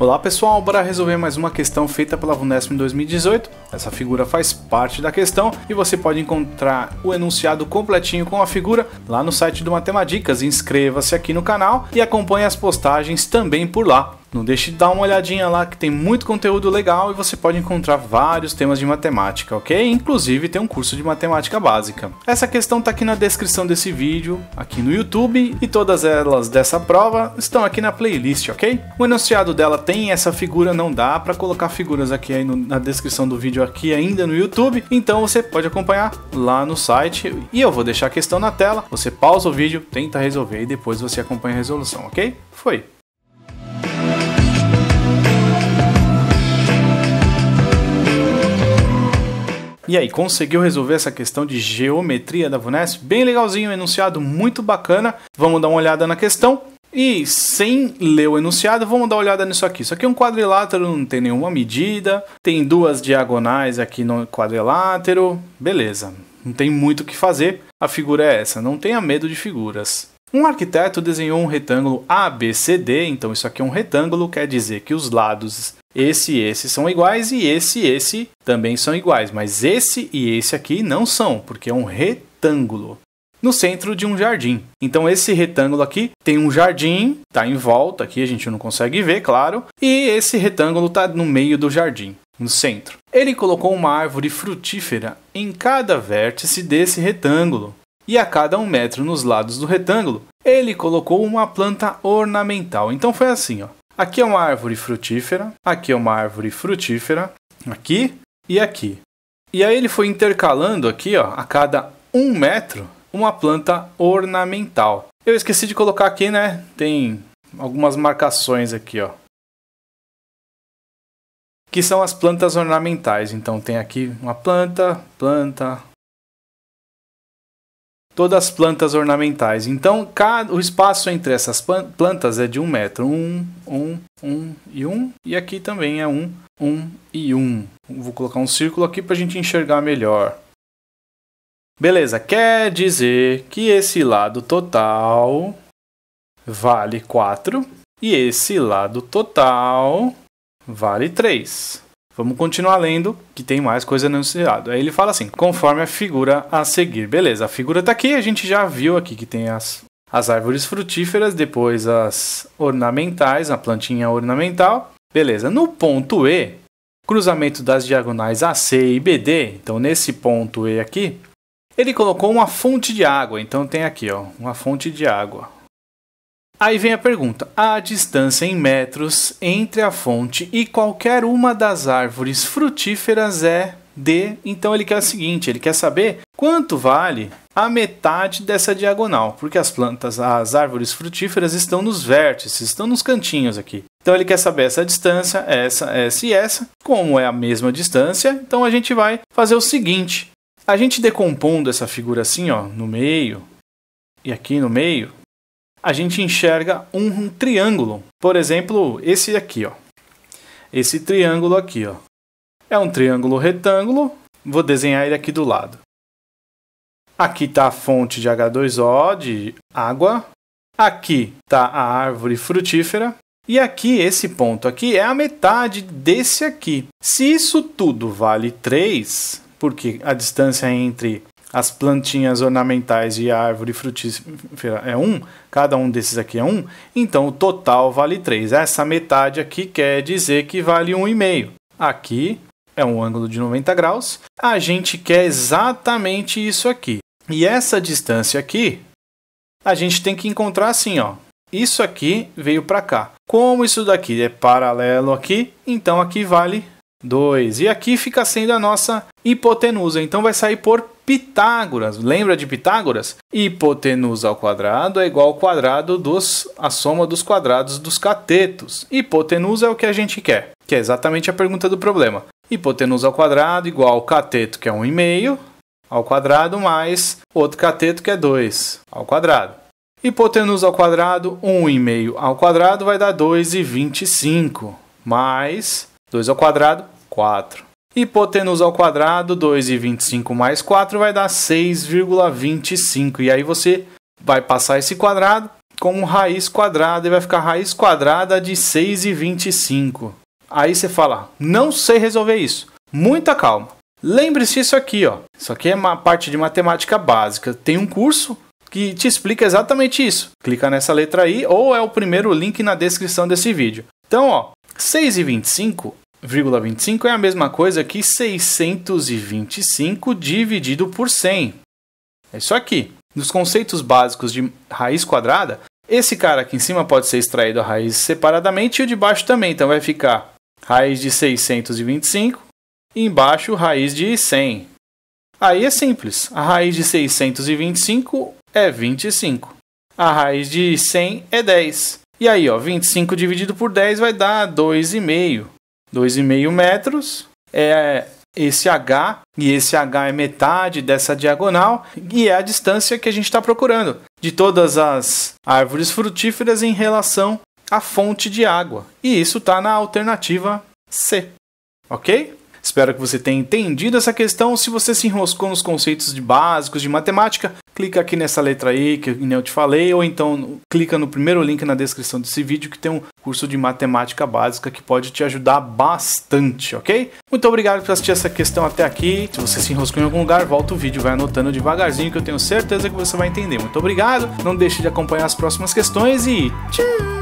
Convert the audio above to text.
Olá pessoal, bora resolver mais uma questão feita pela VUNESP em 2018. Essa figura faz parte da questão e você pode encontrar o enunciado completinho com a figura lá no site do Matemáticas. Inscreva-se aqui no canal e acompanhe as postagens também por lá. Não deixe de dar uma olhadinha lá que tem muito conteúdo legal e você pode encontrar vários temas de matemática, ok? Inclusive tem um curso de matemática básica. Essa questão está aqui na descrição desse vídeo, aqui no YouTube, e todas elas dessa prova estão aqui na playlist, ok? O enunciado dela tem essa figura, não dá para colocar figuras aqui no, na descrição do vídeo aqui ainda no YouTube, então você pode acompanhar lá no site e eu vou deixar a questão na tela, você pausa o vídeo, tenta resolver e depois você acompanha a resolução, ok? Foi! E aí, conseguiu resolver essa questão de geometria da VUNESP? Bem legalzinho, enunciado muito bacana. Vamos dar uma olhada na questão. E sem ler o enunciado, vamos dar uma olhada nisso aqui. Isso aqui é um quadrilátero, não tem nenhuma medida. Tem duas diagonais aqui no quadrilátero. Beleza, não tem muito o que fazer. A figura é essa, não tenha medo de figuras. Um arquiteto desenhou um retângulo ABCD, então isso aqui é um retângulo, quer dizer que os lados esse e esse são iguais e esse e esse também são iguais, mas esse e esse aqui não são, porque é um retângulo no centro de um jardim. Então esse retângulo aqui tem um jardim, tá em volta aqui, a gente não consegue ver, claro, e esse retângulo tá no meio do jardim, no centro. Ele colocou uma árvore frutífera em cada vértice desse retângulo e a cada um metro nos lados do retângulo, ele colocou uma planta ornamental. Então foi assim, ó. Aqui é uma árvore frutífera, aqui é uma árvore frutífera, aqui e aqui. E aí ele foi intercalando aqui, ó, a cada um metro, uma planta ornamental. Eu esqueci de colocar aqui, né? Tem algumas marcações aqui, ó. Que são as plantas ornamentais. Então tem aqui uma planta, planta, todas as plantas ornamentais. Então, cada, o espaço entre essas plantas é de um metro. Um, um, um e um. E aqui também é um, um e um. Vou colocar um círculo aqui para a gente enxergar melhor. Beleza, quer dizer que esse lado total vale 4 e esse lado total vale 3. Vamos continuar lendo, que tem mais coisa anunciado. Aí ele fala assim: conforme a figura a seguir. Beleza, a figura está aqui, a gente já viu aqui que tem as, as árvores frutíferas, depois as ornamentais, a plantinha ornamental. Beleza, no ponto E, cruzamento das diagonais AC e BD, então nesse ponto E aqui, ele colocou uma fonte de água. Então tem aqui, ó, uma fonte de água. Aí vem a pergunta: a distância em metros entre a fonte e qualquer uma das árvores frutíferas é de. Então ele quer o seguinte: ele quer saber quanto vale a metade dessa diagonal, porque as plantas, as árvores frutíferas estão nos vértices, estão nos cantinhos aqui. Então ele quer saber essa distância, essa, essa e essa. Como é a mesma distância, então a gente vai fazer o seguinte: a gente decompondo essa figura assim, ó, no meio e aqui no meio, a gente enxerga um triângulo. Por exemplo, esse aqui, ó. Esse triângulo aqui, ó. É um triângulo retângulo. Vou desenhar ele aqui do lado. Aqui está a fonte de H2O, de água. Aqui está a árvore frutífera. E aqui, esse ponto aqui, é a metade desse aqui. Se isso tudo vale 3, porque a distância entre as plantinhas ornamentais e a árvore frutífera é 1, um, cada um desses aqui é 1, um, então o total vale 3. Essa metade aqui quer dizer que vale 1,5. Aqui é um ângulo de 90 graus. A gente quer exatamente isso aqui. E essa distância aqui, a gente tem que encontrar assim, ó. Isso aqui veio para cá. Como isso daqui é paralelo aqui, então aqui vale 2. E aqui fica sendo a nossa hipotenusa. Então vai sair por Pitágoras. Lembra de Pitágoras? Hipotenusa ao quadrado é igual ao quadrado dos a soma dos quadrados dos catetos. Hipotenusa é o que a gente quer, que é exatamente a pergunta do problema. Hipotenusa ao quadrado igual ao cateto, que é 1,5 ao quadrado mais outro cateto que é 2 ao quadrado. Hipotenusa ao quadrado, 1,5 ao quadrado vai dar 2,25 mais 2 ao quadrado, 4. Hipotenusa ao quadrado, 2,25 mais 4 vai dar 6,25. E aí você vai passar esse quadrado como raiz quadrada e vai ficar raiz quadrada de 6,25. Aí você fala, não sei resolver isso. Muita calma. Lembre-se isso aqui, ó. Isso aqui é uma parte de matemática básica. Tem um curso que te explica exatamente isso. Clica nessa letra aí ou é o primeiro link na descrição desse vídeo. Então, ó, 6,25,25 é a mesma coisa que 625 dividido por 100. É isso aqui. Nos conceitos básicos de raiz quadrada, esse cara aqui em cima pode ser extraído a raiz separadamente e o de baixo também. Então vai ficar raiz de 625 e embaixo raiz de 100. Aí é simples. A raiz de 625 é 25. A raiz de 100 é 10. E aí, ó, 25 dividido por 10 vai dar 2,5. 2,5 metros é esse H, e esse H é metade dessa diagonal, e é a distância que a gente está procurando de todas as árvores frutíferas em relação à fonte de água. E isso está na alternativa C. Ok? Espero que você tenha entendido essa questão. Se você se enroscou nos conceitos de básicos de matemática, clica aqui nessa letra aí que eu te falei, ou então clica no primeiro link na descrição desse vídeo que tem um curso de matemática básica que pode te ajudar bastante, ok? Muito obrigado por assistir essa questão até aqui. Se você se enroscou em algum lugar, volta o vídeo, vai anotando devagarzinho que eu tenho certeza que você vai entender. Muito obrigado. Não deixe de acompanhar as próximas questões e tchau!